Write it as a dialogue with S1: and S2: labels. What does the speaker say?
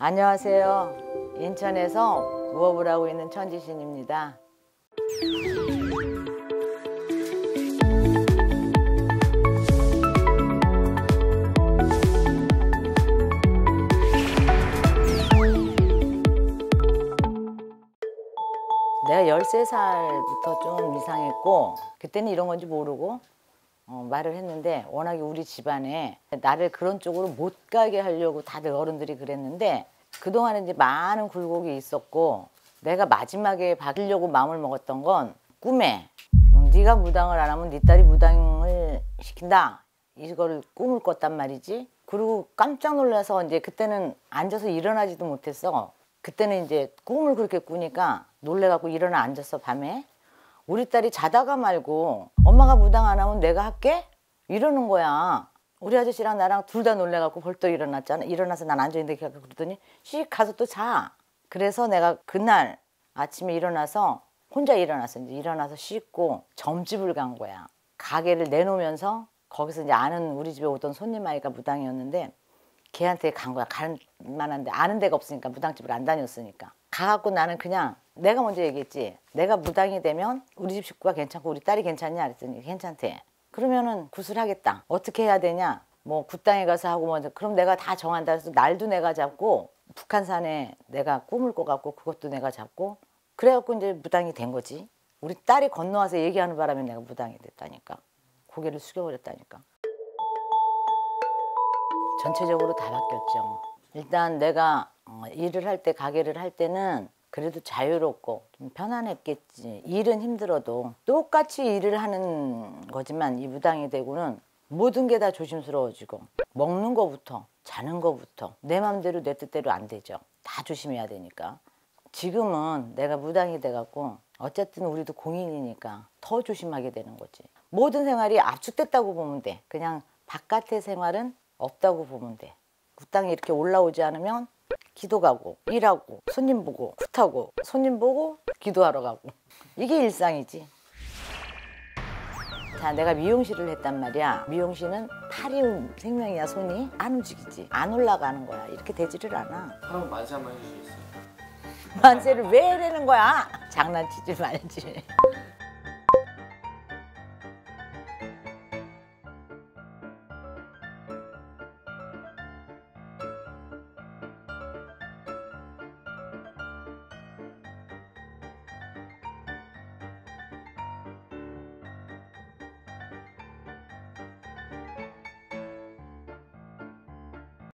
S1: 안녕하세요. 인천에서 무업을 하고 있는 천지신입니다. 내가 13살부터 좀 이상했고 그때는 이런 건지 모르고 어, 말을 했는데 워낙에 우리 집안에 나를 그런 쪽으로 못 가게 하려고 다들 어른들이 그랬는데 그동안에 이제 많은 굴곡이 있었고 내가 마지막에 받으려고 마음을 먹었던 건 꿈에 음, 네가 무당을 안 하면 네 딸이 무당을 시킨다. 이거를 꿈을 꿨단 말이지. 그리고 깜짝 놀라서 이제 그때는 앉아서 일어나지도 못했어. 그때는 이제 꿈을 그렇게 꾸니까 놀래갖고 일어나 앉았어 밤에 우리 딸이 자다가 말고 엄마가 무당 안 하면 내가 할게? 이러는 거야. 우리 아저씨랑 나랑 둘 다 놀래갖고 벌떡 일어났잖아. 일어나서 난 앉아있는데 그러더니 씩 가서 또 자. 그래서 내가 그날 아침에 일어나서 혼자 일어났어. 이제 일어나서 씻고 점집을 간 거야. 가게를 내놓으면서 거기서 이제 아는 우리 집에 오던 손님 아이가 무당이었는데 걔한테 간 거야. 갈 만한데 아는 데가 없으니까 무당집을 안 다녔으니까. 가갖고 나는 그냥 내가 먼저 얘기했지. 내가 무당이 되면 우리 집 식구가 괜찮고 우리 딸이 괜찮냐 그랬더니 괜찮대. 그러면은 구슬하겠다. 어떻게 해야 되냐? 뭐 굿당에 가서 하고 먼저 그럼 내가 다 정한다 해서 날도 내가 잡고 북한산에 내가 꿈을 꿔갖고 그것도 내가 잡고 그래갖고 이제 무당이 된 거지. 우리 딸이 건너와서 얘기하는 바람에 내가 무당이 됐다니까. 고개를 숙여버렸다니까. 전체적으로 다 바뀌었죠. 일단 내가 어, 일을 할 때 가게를 할 때는 그래도 자유롭고 좀 편안했겠지. 일은 힘들어도 똑같이 일을 하는 거지만 이 무당이 되고는 모든 게 다 조심스러워지고 먹는 거부터 자는 거부터 내 맘대로 내 뜻대로 안 되죠. 다 조심해야 되니까. 지금은 내가 무당이 돼갖고 어쨌든 우리도 공인이니까 더 조심하게 되는 거지. 모든 생활이 압축됐다고 보면 돼. 그냥 바깥의 생활은 없다고 보면 돼. 그 땅에 이렇게 올라오지 않으면 기도 가고 일하고 손님 보고 굿하고 손님 보고 기도하러 가고 이게 일상이지. 자, 내가 미용실을 했단 말이야. 미용실은 팔이 생명이야, 손이. 안 움직이지. 안 올라가는 거야. 이렇게 되지를 않아.
S2: 한번 만세 한번 해주시겠어요?
S1: 만세를 왜 내는 거야? 장난치지 말지.